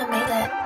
to make it.